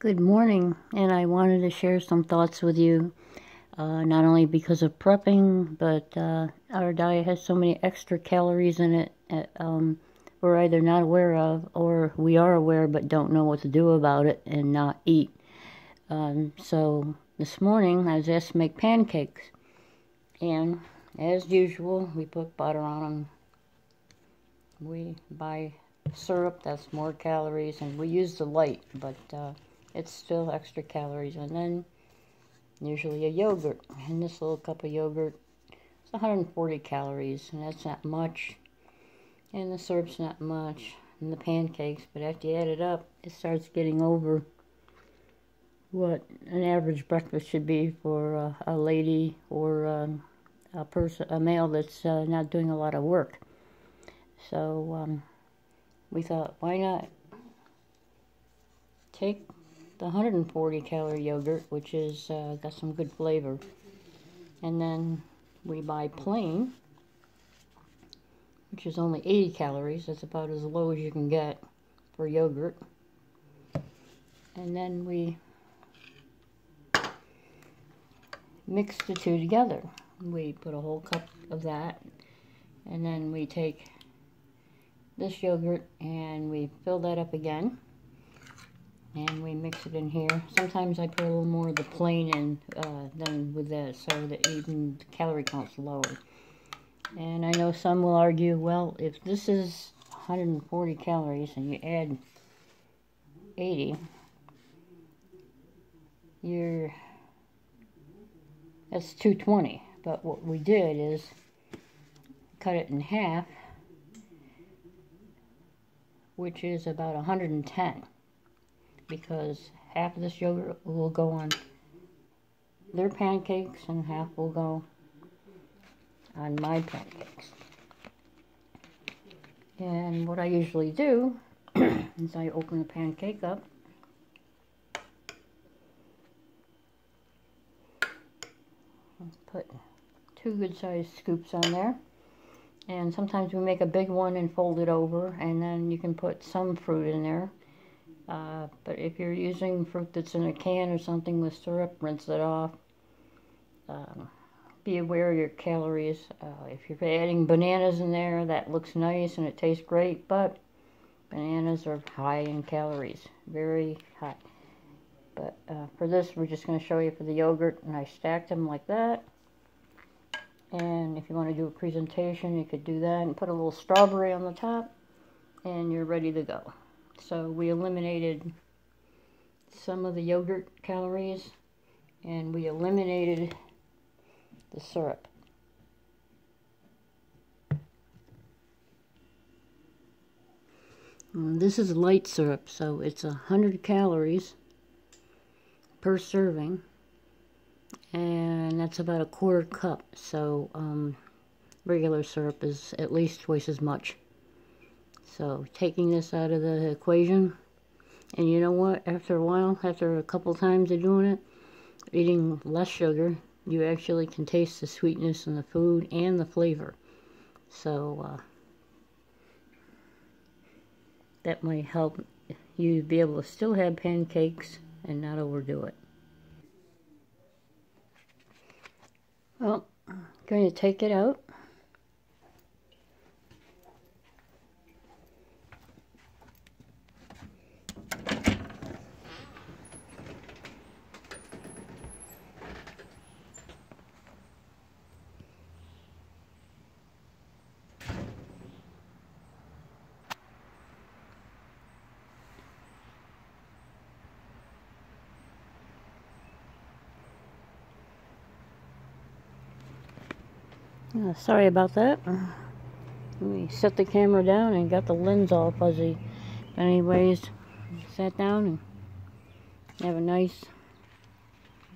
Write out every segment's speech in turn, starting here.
Good morning, and I wanted to share some thoughts with you. Uh, not only because of prepping, but uh, our diet has so many extra calories in it uh, um, we're either not aware of or we are aware but don't know what to do about it and not eat. Um, so this morning I was asked to make pancakes, and as usual, we put butter on them. We buy syrup that's more calories, and we use the light, but uh, it's still extra calories. And then usually a yogurt. And this little cup of yogurt is 140 calories, and that's not much. And the syrup's not much. And the pancakes, but after you add it up, it starts getting over what an average breakfast should be for uh, a lady or um, a person, a male that's uh, not doing a lot of work. So um, we thought, why not take the 140 calorie yogurt, which is uh, got some good flavor. And then we buy plain, which is only 80 calories. That's about as low as you can get for yogurt. And then we mix the two together. We put a whole cup of that, and then we take this yogurt and we fill that up again and we mix it in here. Sometimes I put a little more of the plain in uh, than with this, so that even the calorie count's lower. And I know some will argue, well, if this is 140 calories and you add 80, you're that's 220. But what we did is cut it in half, which is about 110 because half of this yogurt will go on their pancakes and half will go on my pancakes. And what I usually do is I open the pancake up put two good sized scoops on there. And sometimes we make a big one and fold it over and then you can put some fruit in there. Uh, but if you're using fruit that's in a can or something with syrup, rinse it off. Um, be aware of your calories. Uh, if you're adding bananas in there, that looks nice and it tastes great, but bananas are high in calories, very high. But uh, for this, we're just going to show you for the yogurt, and I stacked them like that. And if you want to do a presentation, you could do that and put a little strawberry on the top, and you're ready to go. So we eliminated some of the yogurt calories and we eliminated the syrup. this is light syrup, so it's a hundred calories per serving, and that's about a quarter cup. So um, regular syrup is at least twice as much. So taking this out of the equation, and you know what, after a while, after a couple times of doing it, eating less sugar, you actually can taste the sweetness in the food and the flavor. So uh, that might help you be able to still have pancakes and not overdo it. Well, I'm going to take it out. Uh, sorry about that. We set the camera down and got the lens all fuzzy. But anyways, sat down and have a nice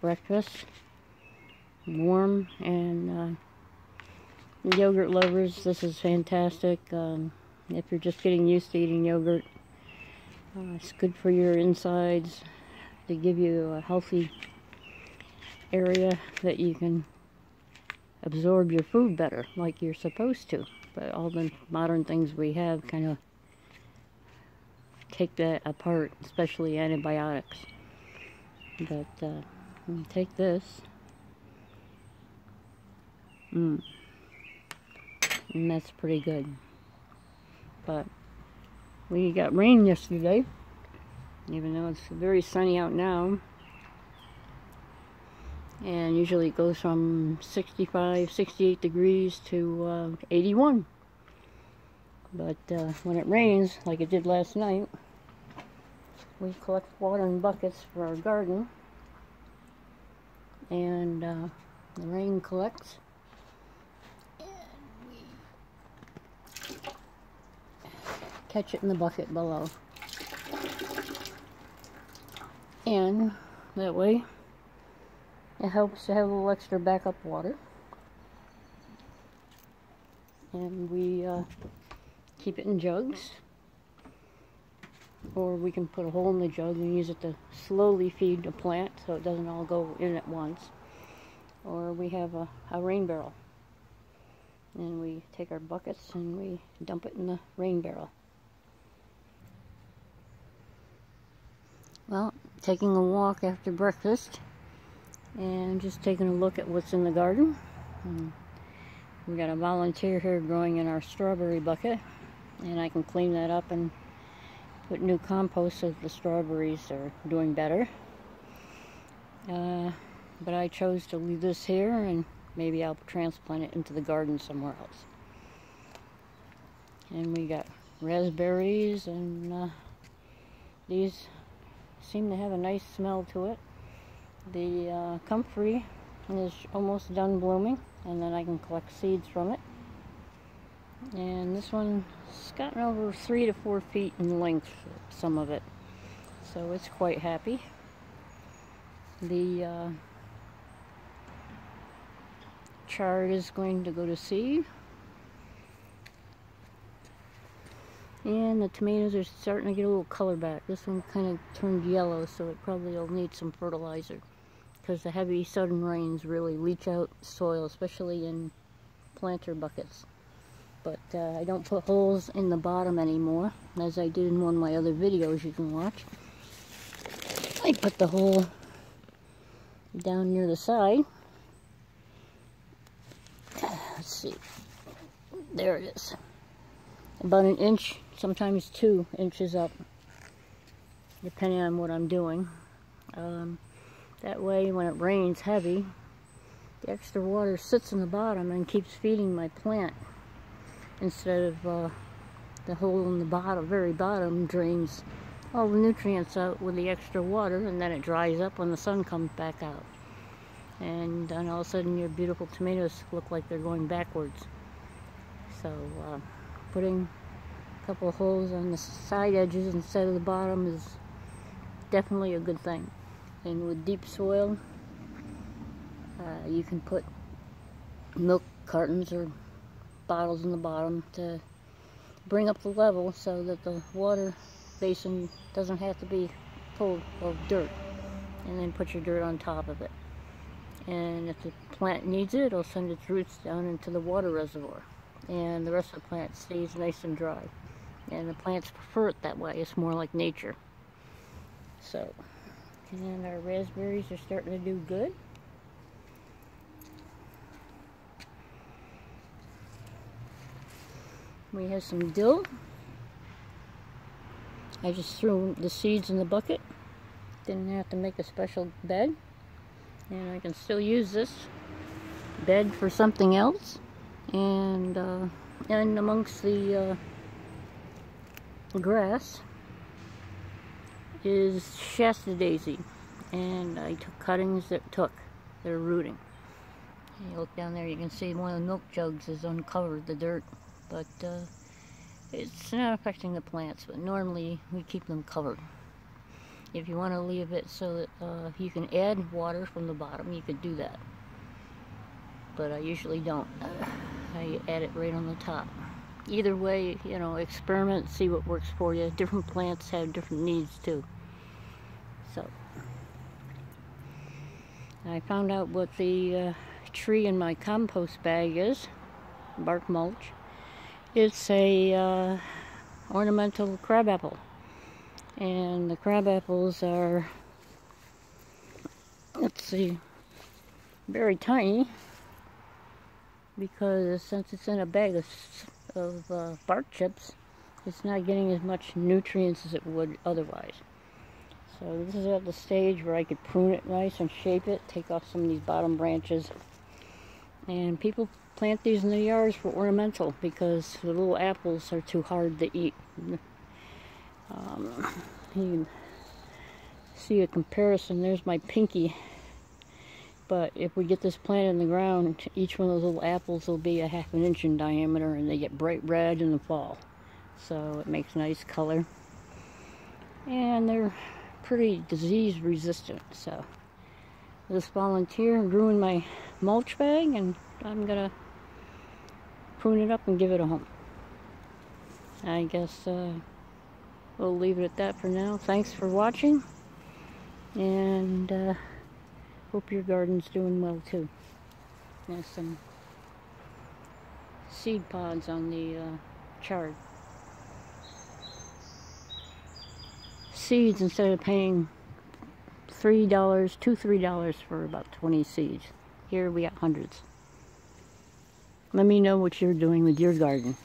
breakfast. Warm and uh, yogurt lovers, this is fantastic. Um, if you're just getting used to eating yogurt, uh, it's good for your insides to give you a healthy area that you can absorb your food better like you're supposed to. But all the modern things we have kind of take that apart, especially antibiotics. But uh, take this. Mmm. And that's pretty good. But we got rain yesterday, even though it's very sunny out now. And usually it goes from 65, 68 degrees to uh, 81. But uh, when it rains, like it did last night, we collect water in buckets for our garden. And uh, the rain collects. And we catch it in the bucket below. And that way it helps to have a little extra backup water. And we uh, keep it in jugs. Or we can put a hole in the jug and use it to slowly feed the plant so it doesn't all go in at once. Or we have a, a rain barrel. And we take our buckets and we dump it in the rain barrel. Well, taking a walk after breakfast and just taking a look at what's in the garden. Hmm. we got a volunteer here growing in our strawberry bucket and I can clean that up and put new compost so the strawberries are doing better. Uh, but I chose to leave this here and maybe I'll transplant it into the garden somewhere else. And we got raspberries and uh, these seem to have a nice smell to it. The uh, comfrey is almost done blooming and then I can collect seeds from it. And this one's gotten over three to four feet in length, some of it. So it's quite happy. The uh, chard is going to go to seed. And the tomatoes are starting to get a little color back. This one kind of turned yellow, so it probably will need some fertilizer because the heavy sudden rains really leach out soil, especially in planter buckets. But uh, I don't put holes in the bottom anymore, as I did in one of my other videos you can watch. I put the hole down near the side. Let's see. There it is. About an inch, sometimes two inches up, depending on what I'm doing. Um, that way, when it rains heavy, the extra water sits in the bottom and keeps feeding my plant instead of uh, the hole in the bottom, very bottom drains all the nutrients out with the extra water and then it dries up when the sun comes back out. And then all of a sudden your beautiful tomatoes look like they're going backwards. So uh, putting a couple holes on the side edges instead of the bottom is definitely a good thing and with deep soil. Uh, you can put milk cartons or bottles in the bottom to bring up the level so that the water basin doesn't have to be full of dirt and then put your dirt on top of it. And if the plant needs it it'll send its roots down into the water reservoir and the rest of the plant stays nice and dry. And the plants prefer it that way. It's more like nature. So and our raspberries are starting to do good. We have some dill. I just threw the seeds in the bucket. Didn't have to make a special bed. And I can still use this bed for something else. And, uh, and amongst the uh, grass, is Shasta Daisy. And I took cuttings that took. They're rooting. You look down there, you can see one of the milk jugs has uncovered the dirt. But uh, it's not affecting the plants, but normally we keep them covered. If you want to leave it so that uh, you can add water from the bottom, you could do that. But I usually don't. I add it right on the top either way, you know, experiment, see what works for you. Different plants have different needs too. So, I found out what the uh, tree in my compost bag is, bark mulch. It's a uh, ornamental crabapple. And the crabapples are let's see, very tiny because since it's in a bag of, of uh, bark chips, it's not getting as much nutrients as it would otherwise. So this is at the stage where I could prune it nice and shape it, take off some of these bottom branches. And people plant these in their yards for ornamental because the little apples are too hard to eat. Um, you see a comparison, there's my pinky. But if we get this plant in the ground, each one of those little apples will be a half an inch in diameter and they get bright red in the fall. So it makes nice color. And they're pretty disease resistant. So this volunteer grew in my mulch bag and I'm gonna prune it up and give it a home. I guess uh, we'll leave it at that for now. Thanks for watching and uh, hope your garden's doing well too. There's some seed pods on the uh, chard. seeds instead of paying three dollars, two, three dollars for about 20 seeds. Here we got hundreds. Let me know what you're doing with your garden.